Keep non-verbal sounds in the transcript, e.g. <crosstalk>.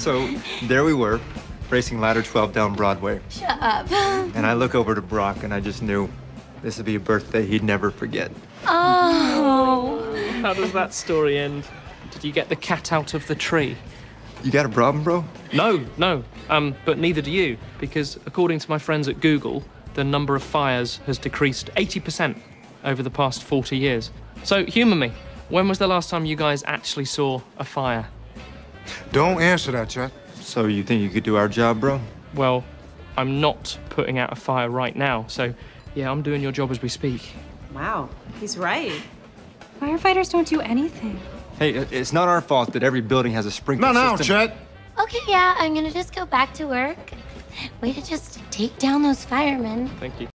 So there we were, racing ladder 12 down Broadway. Shut up. <laughs> And I look over to Brock and I just knew this would be a birthday he'd never forget. Oh. How does that story end? Did you get the cat out of the tree? You got a problem, bro? No, no. Um, but neither do you, because according to my friends at Google, the number of fires has decreased 80% over the past 40 years. So, humour me. When was the last time you guys actually saw a fire? Don't answer that, Chet. So you think you could do our job, bro? Well, I'm not putting out a fire right now, so yeah, I'm doing your job as we speak. Wow, he's right. Firefighters don't do anything. Hey, it's not our fault that every building has a sprinkler Not now, system. Chet. Okay, yeah, I'm gonna just go back to work. Way to just take down those firemen. Thank you.